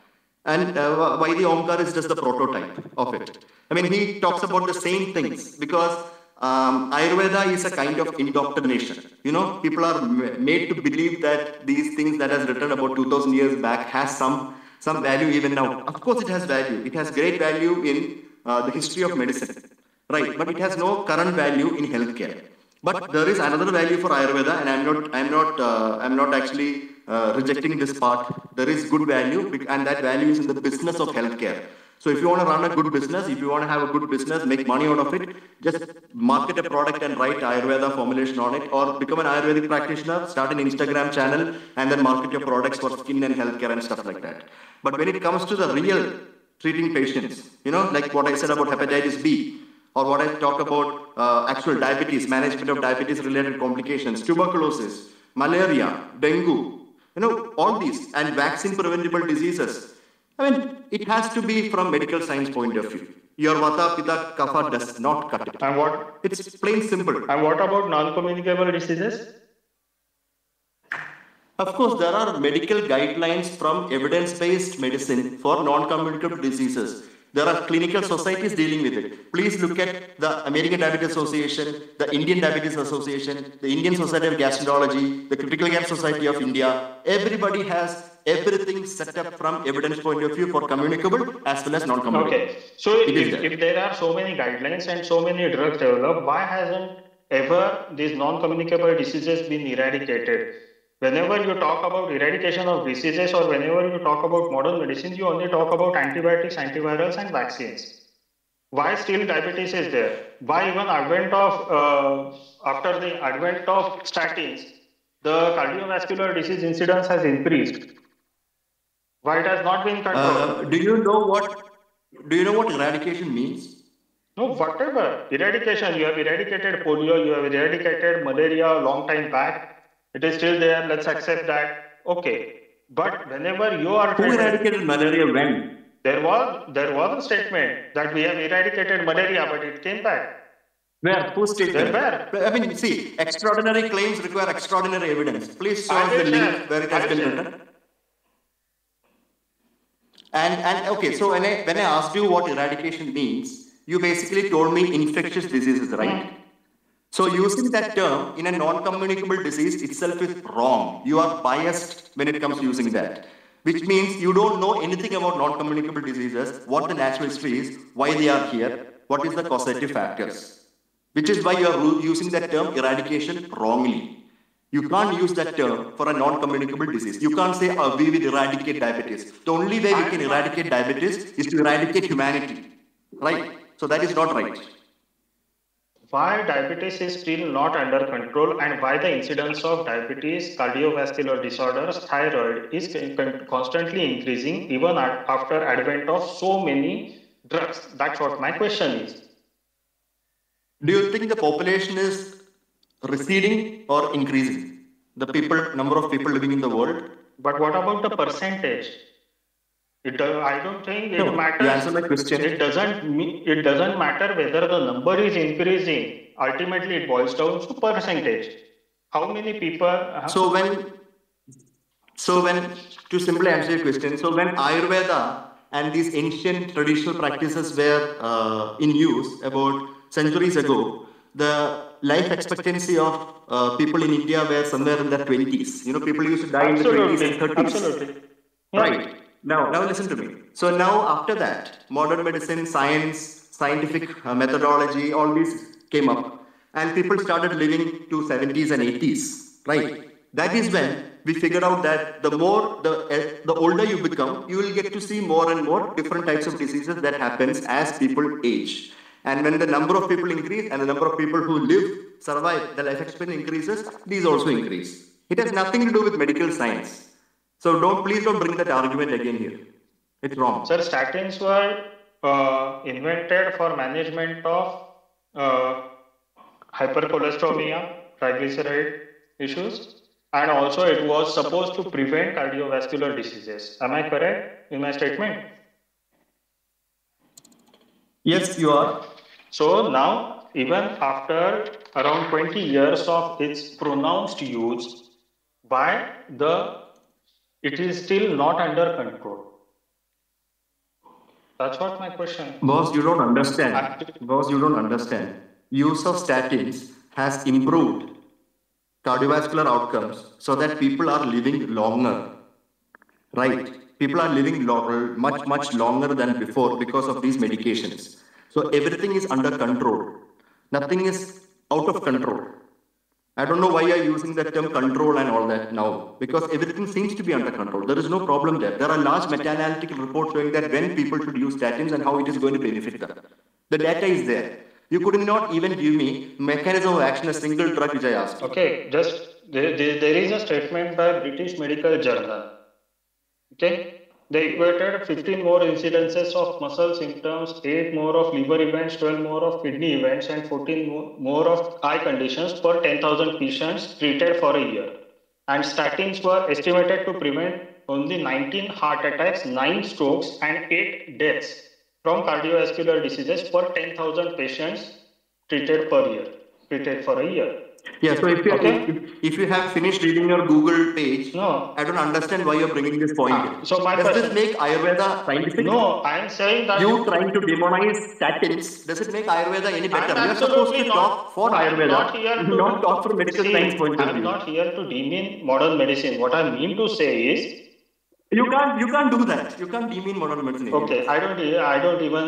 And uh, why the Omkar is just the prototype of it. I mean, he talks about the same things because um, Ayurveda is a kind of indoctrination. You know, people are made to believe that these things that has written about 2000 years back has some, some value even now. Of course, it has value. It has great value in uh, the history of medicine, right? But it has no current value in healthcare. But there is another value for Ayurveda, and I'm not, I'm not, uh, I'm not actually uh, rejecting this part. There is good value, and that value is in the business of healthcare. So if you want to run a good business, if you want to have a good business, make money out of it, just market a product and write Ayurveda formulation on it, or become an Ayurvedic practitioner, start an Instagram channel, and then market your products for skin and healthcare and stuff like that. But when it comes to the real treating patients, you know, like what I said about hepatitis B, or what I talk about uh, actual diabetes, management of diabetes related complications, tuberculosis, malaria, dengue, you know, all these, and vaccine preventable diseases. I mean, it has to be from medical science point of view. Your Vata Pitta Kapha does not cut it. And what? It's plain simple. And what about non-communicable diseases? Of course, there are medical guidelines from evidence-based medicine for non-communicable diseases. There are clinical societies dealing with it. Please look at the American Diabetes Association, the Indian Diabetes Association, the Indian Society of Gastroenterology, the Critical Care Society of India. Everybody has everything set up from evidence point of view for communicable as well as non-communicable. Okay. So if, if there are so many guidelines and so many drugs developed, why hasn't ever these non-communicable diseases been eradicated? whenever you talk about eradication of diseases or whenever you talk about modern medicine, you only talk about antibiotics, antivirals, and vaccines. Why still diabetes is there? Why even advent of uh, after the advent of statins, the cardiovascular disease incidence has increased? Why it has not been controlled? Uh, do you know what? Do you know what eradication means? No, whatever eradication. You have eradicated polio. You have eradicated malaria a long time back it is still there. Let's accept that. Okay. But whenever you are who eradicated malaria when? There was there was a statement that we have eradicated malaria, but it came back. Where? Who stated? Where? I mean, see, extraordinary claims require extraordinary evidence. Please show us the link where it has been written. And and okay, so when I when I asked you what eradication means, you basically told me infectious diseases, right? So using that term in a non-communicable disease itself is wrong. You are biased when it comes to using that. Which means you don't know anything about non-communicable diseases, what the natural history is, why they are here, what is the causative factors. Which is why you are using that term eradication wrongly. You can't use that term for a non-communicable disease. You can't say, oh, we will eradicate diabetes. The only way we can eradicate diabetes is to eradicate humanity. Right? So that is not right why diabetes is still not under control and why the incidence of diabetes, cardiovascular disorders, thyroid is constantly increasing even after advent of so many drugs. That's what my question is. Do you think the population is receding or increasing? The people, number of people living in the world? But what about the percentage? It does, I don't think it no, matters. answer my question. It doesn't it doesn't matter whether the number is increasing. Ultimately, it boils down to percentage. How many people? Have... So when so when to simply answer your question, so when Ayurveda and these ancient traditional practices were uh, in use about centuries ago, the life expectancy of uh, people in India were somewhere in their 20s. You know, people used to die Absolutely. in the 20s and 30s. Absolutely. Yeah. Right. Now, now listen to me. So now after that, modern medicine, science, scientific uh, methodology, all these came up, and people started living to 70s and 80s, right? That is when we figured out that the more the uh, the older you become, you will get to see more and more different types of diseases that happens as people age. And when the number of people increase and the number of people who live, survive, the life expectancy increases, these also increase. It has nothing to do with medical science. So don't please don't bring that argument again here. It's wrong. Sir, statins were uh, invented for management of uh, hypercholesteremia, triglyceride issues, and also it was supposed to prevent cardiovascular diseases. Am I correct in my statement? Yes, you are. So now, even after around 20 years of its pronounced use by the it is still not under control. That's what my question. Boss, you don't understand. Boss, you don't understand. use of statins has improved cardiovascular outcomes so that people are living longer. Right? People are living lo- much, much longer than before because of these medications. So everything is under control. Nothing is out of control. I don't know why you're using that term control and all that now, because everything seems to be under control. There is no problem there. There are large meta-analytical reports showing that when people should use statins and how it is going to benefit them. The data is there. You could not even give me mechanism of action, a single drug which I asked. Okay, just there, there, there is a statement by British Medical Journal. Okay, they equated 15 more incidences of muscle symptoms, 8 more of liver events, 12 more of kidney events, and 14 more, of eye conditions per 10,000 patients treated for a year. And statins were estimated to prevent only 19 heart attacks, 9 strokes, and 8 deaths from cardiovascular diseases per 10,000 patients treated per year, treated for a year. Yeah, so if you, Okay. if, if you have finished reading your Google page, No. I don't understand why you're bringing this point. Ah, so my Does this make Ayurveda scientific? No, I am saying that You trying to demonize statins, does it make Ayurveda any better? I'm You're supposed to not- talk for I'm Ayurveda, not here to not talk from medical See, science point of view. I'm not here to demean modern medicine. What I mean to say is, You can't, you can't do that. You can't demean modern medicine. okay, I don't, I don't even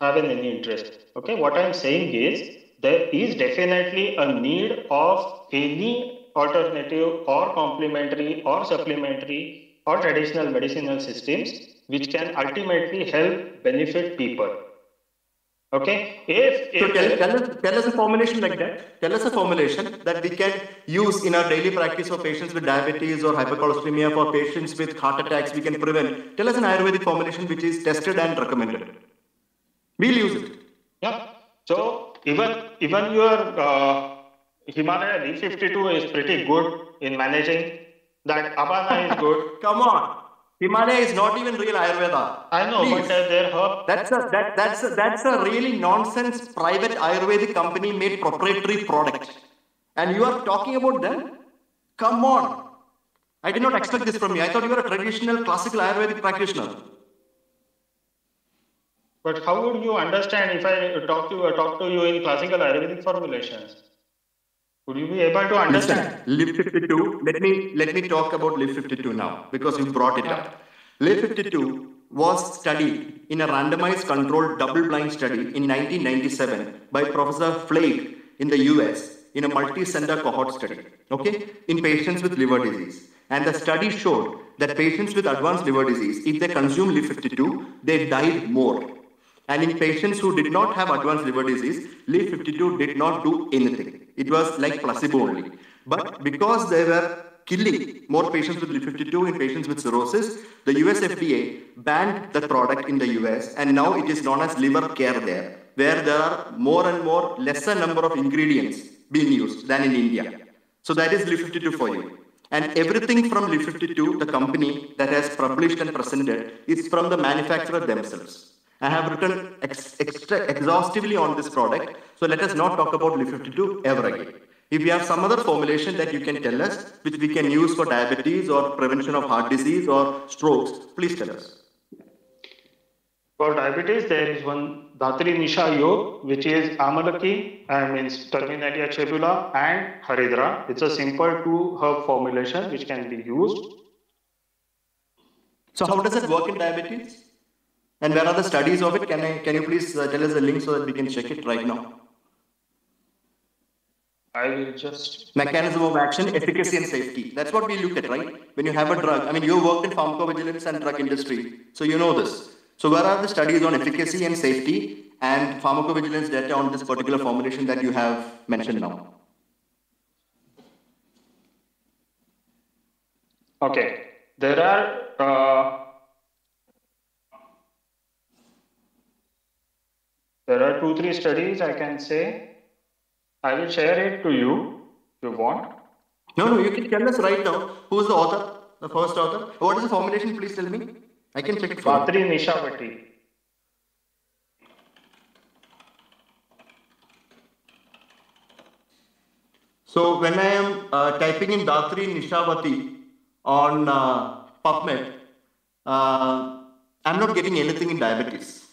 have any interest. Okay, what I'm saying is there is definitely a need of any alternative or complementary or supplementary or traditional medicinal systems which can ultimately help benefit people. Okay, if, So tell, tell, us, tell us a formulation like that. Tell us a formulation that we can use in our daily practice for patients with diabetes or hypercholesteremia, for patients with heart attacks, we can prevent. Tell us an Ayurvedic formulation which is tested and recommended. We'll use it. Yeah. So even even your uh, Himalaya D52 is pretty good in managing. That Abana is good. Come on. Himalaya is not even real Ayurveda. I know, Please. but uh, their herb. That's a that that's a, that's a really nonsense private Ayurvedic company made proprietary product, and you are talking about them? Come on! I did not expect this from you. I thought you were a traditional classical Ayurvedic practitioner. But how would you understand if I talk to uh, talk to you in classical Ayurvedic formulations? Would you be able to understand? Listen, Liv 52. Let me let me talk about Liv 52 now because you brought it up. Liv 52 was studied in a randomized controlled double-blind study in 1997 by Professor Fleig in the US in a multi-center cohort study. Okay, in patients with liver disease, and the study showed that patients with advanced liver disease, if they consume Liv 52, they died more. And in patients who did not have advanced liver disease, Liv 52 did not do anything. It was like placebo only. But because they were killing more patients with Liv 52 in patients with cirrhosis, the US FDA banned the product in the US and now it is known as liver care there, where there are more and more lesser number of ingredients being used than in India. So that is Liv 52 for you. And everything from Liv 52, the company that has published and presented, is from the manufacturer themselves. I have written ex- extra exhaustively on this product, so let us not talk about Liv 52 ever again. If you have some other formulation that you can tell us, which we can use for diabetes or prevention of heart disease or strokes, please tell us. For diabetes, there is one Dhatri Nisha Yog, which is Amalaki, I means Terminalia chebula and Haridra. It's a simple two herb formulation which can be used. So how does it work in diabetes? And where are the studies of it? Can I can you please uh, tell us the link so that we can check it right now? I will just Mechanism of action, efficacy and safety. That's what we look at, right? When you have a drug. I mean, you have worked in pharmacovigilance and drug industry, so you know this. So where are the studies on efficacy and safety and pharmacovigilance data on this particular formulation that you have mentioned now? Okay, there are uh, there are two three studies I can say. I will share it to you if you want. No, no, you can tell us right now. Who's the author? The first author? What is the formulation? Please tell me. I can check it for you. Dhatri Nishavati. So when I am uh, typing in Dhatri Nishavati on uh, PubMed, uh, I'm not getting anything in diabetes.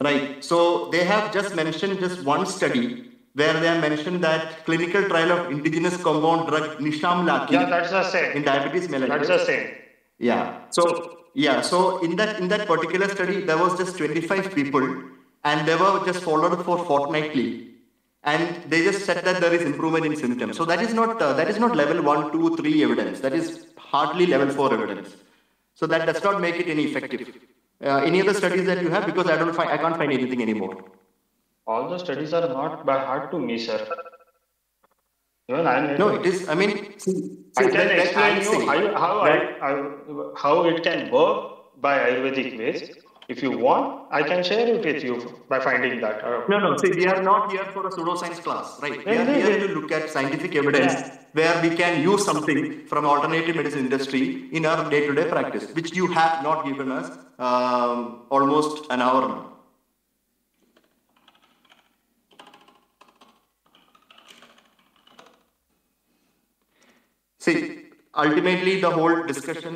Right. So they have just mentioned just one study where they have mentioned that clinical trial of indigenous compound drug Nishamlaki. Yeah, that's the same. In diabetes mellitus. That's the same. Yeah. So yeah. So in that in that particular study, there was just 25 people, and they were just followed for fortnightly, and they just said that there is improvement in symptoms. So that is not uh, that is not level one, two, three evidence. That is hardly level four evidence. So that does not make it any effective. Uh, any other studies that you have? Because I don't find I can't find anything anymore. All the studies are not by heart to me, sir. Even I no, it is. I mean, see, I can explain you how, how. I, I, how it can work by Ayurvedic ways. If you want, I can share it with you by finding that. No, no. See, we are not here for a pseudoscience class, right? We are here to look at scientific evidence where we can use something from alternative medicine industry in our day-to-day -day practice, which you have not given us um, almost an hour now. See, ultimately, the whole discussion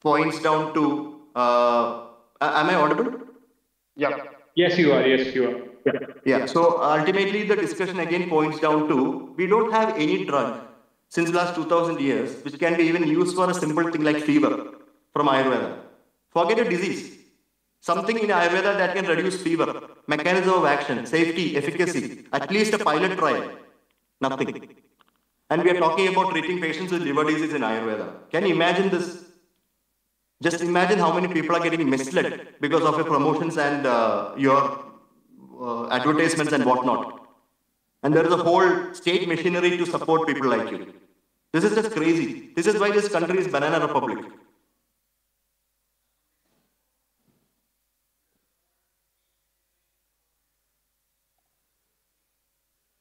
points down to uh, am I audible? Yeah. Yes, you are. Yes, you are. Yeah. yeah. So ultimately, the discussion again points down to we don't have any drug since last 2000 years which can be even used for a simple thing like fever from Ayurveda. Forget a disease. Something in Ayurveda that can reduce fever, mechanism of action, safety, efficacy, at least a pilot trial. Nothing. And we are talking about treating patients with liver disease in Ayurveda. Can you imagine this just imagine how many people are getting misled because of your promotions and uh, your uh, advertisements and whatnot. And there is a whole state machinery to support people like you. This is just crazy. This is why this country is banana republic.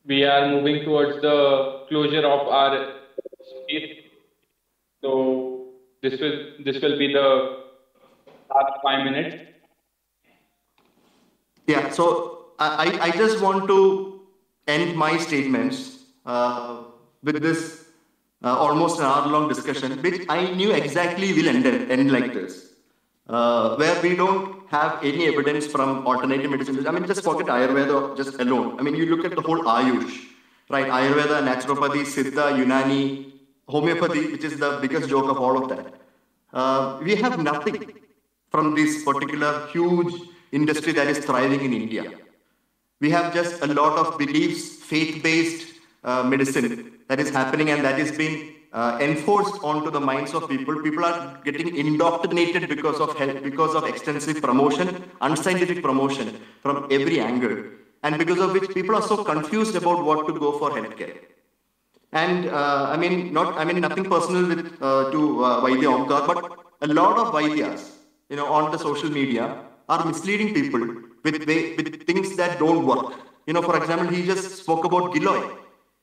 We are moving towards the closure of our space. So this will this will be the last five minutes. Yeah. So I I just want to end my statements uh, with this uh, almost an hour long discussion, which I knew exactly will end end like this, uh, where we don't have any evidence from alternative medicine. I mean, just forget Ayurveda just alone. I mean, you look at the whole Ayush, right? Ayurveda, naturopathy, Siddha, Unani, homeopathy, which is the biggest joke of all of that. Uh, we have nothing from this particular huge industry that is thriving in India. We have just a lot of beliefs, faith-based uh, medicine that is happening and that is being uh, enforced onto the minds of people. People are getting indoctrinated because of health, because of extensive promotion, unscientific promotion from every angle, and because of which people are so confused about what to go for healthcare. And uh, I mean, not I mean nothing personal with uh, to uh, Vaidya Omkar, but a lot of Vaidyas, you know, on the social media are misleading people with with things that don't work. You know, for example, he just spoke about Giloy.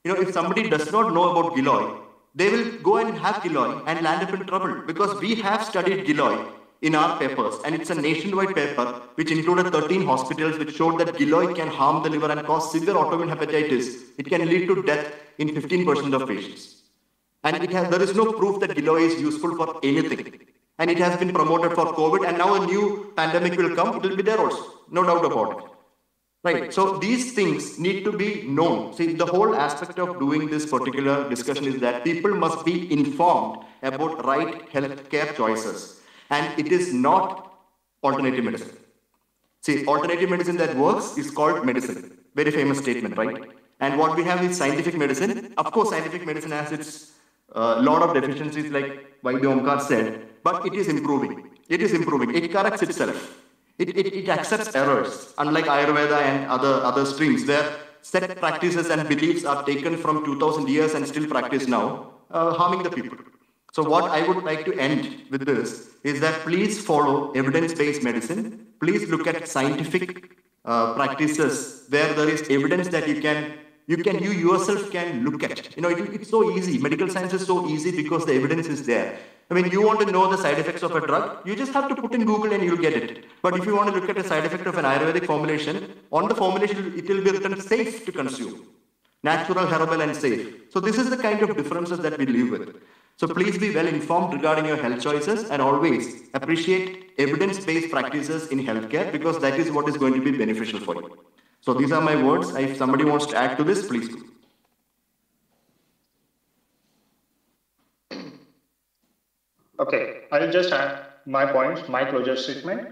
You know, if somebody does not know about Giloy, they will go and have Giloy and land up in trouble because we have studied Giloy in our papers and it's a nationwide paper which included 13 hospitals which showed that Giloy can harm the liver and cause severe autoimmune hepatitis. It can lead to death in 15% of patients. And has, there is no proof that Giloy is useful for anything. And it has been promoted for COVID and now a new pandemic will come, it will be there also, no doubt about it. Right. So these things need to be known. See, the whole aspect of doing this particular discussion is that people must be informed about right healthcare choices and it is not alternative medicine. See, alternative medicine that works is called medicine. Very famous statement, right? And what we have is scientific medicine. Of course, scientific medicine has its uh, lot of deficiencies, like Vaidya Omkar said, but it is improving. It is improving. It corrects itself. It, it, it accepts errors, unlike Ayurveda and other, other streams, where set practices and beliefs are taken from 2000 years and still practiced now, uh, harming the people. So what I would like to end with this is that please follow evidence-based medicine. Please look at scientific uh, practices where there is evidence that you can you can you yourself can look at. You know, it, it's so easy. Medical science is so easy because the evidence is there. I mean, you want to know the side effects of a drug, you just have to put in Google and you'll get it. But if you want to look at a side effect of an Ayurvedic formulation, on the formulation, it will be written safe to consume. Natural, herbal, and safe. So this is the kind of differences that we live with. So please be well informed regarding your health choices and always appreciate evidence-based practices in healthcare because that is what is going to be beneficial for you. So these are my words. If somebody wants to add to this, please do. Okay, I'll just add my points, my closure statement.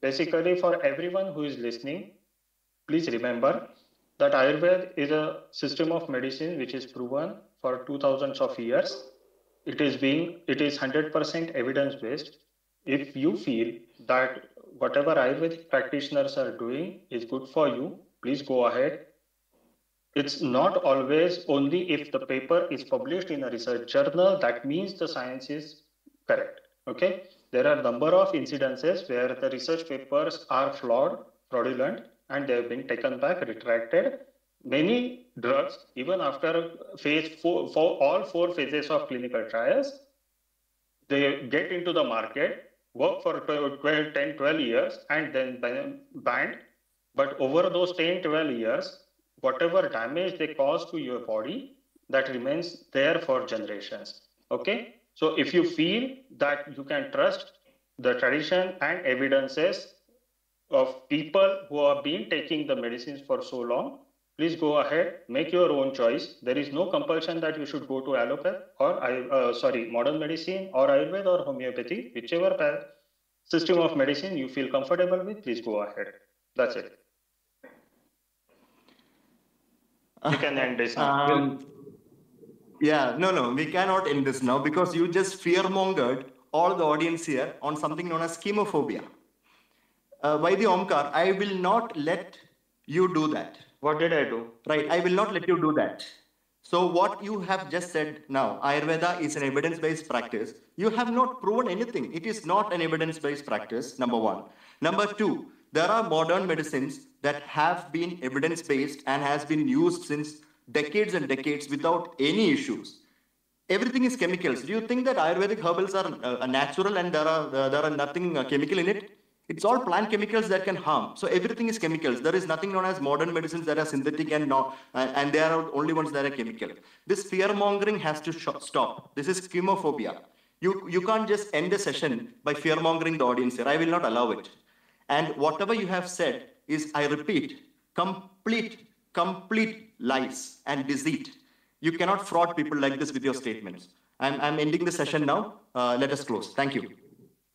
Basically, for everyone who is listening, please remember that Ayurveda is a system of medicine which is proven for two thousands of years. It is being it is 100% evidence based. If you feel that whatever Ayurvedic practitioners are doing is good for you, please go ahead. It's not always only if the paper is published in a research journal that means the science is correct. Okay, there are number of incidences where the research papers are flawed, fraudulent, and they have been taken back, retracted. Many drugs, even after phase four, for all four phases of clinical trials, they get into the market, work for 12, 10, 12 years, and then banned. But over those 10, 12 years, whatever damage they cause to your body, that remains there for generations. Okay, so if you feel that you can trust the tradition and evidences of people who have been taking the medicines for so long, please go ahead, make your own choice. There is no compulsion that you should go to allopathy or uh, sorry, modern medicine or Ayurveda or homeopathy, whichever path, system of medicine you feel comfortable with, please go ahead. That's it. You can end this now. Um, yeah, no, no, we cannot end this now because you just fear mongered all the audience here on something known as chemophobia. Uh, the Omkar, I will not let you do that. What did I do? Right, I will not let you do that. So what you have just said now, Ayurveda is an evidence-based practice. You have not proven anything. It is not an evidence-based practice, number one. Number two, there are modern medicines that have been evidence-based and has been used since decades and decades without any issues. Everything is chemicals. Do you think that Ayurvedic herbals are uh, natural and there are uh, there are nothing uh, chemical in it? It's all plant chemicals that can harm. So everything is chemicals. There is nothing known as modern medicines that are synthetic and no, and they are only ones that are chemical. This fear mongering has to stop. This is chemophobia. You you can't just end a session by fear mongering the audience here. I will not allow it. And whatever you have said is, I repeat, complete complete lies and deceit. You cannot fraud people like this with your statements. I'm, I'm ending the session now. Uh, let us close. Thank you.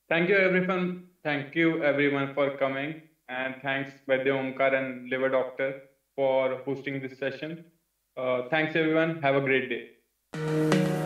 Thank you, everyone. Thank you, everyone, for coming. And thanks, Vaidya Omkar and Liver Doctor, for hosting this session. Uh, thanks, everyone. Have a great day.